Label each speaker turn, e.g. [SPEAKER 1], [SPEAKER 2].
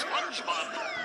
[SPEAKER 1] SpongeBob.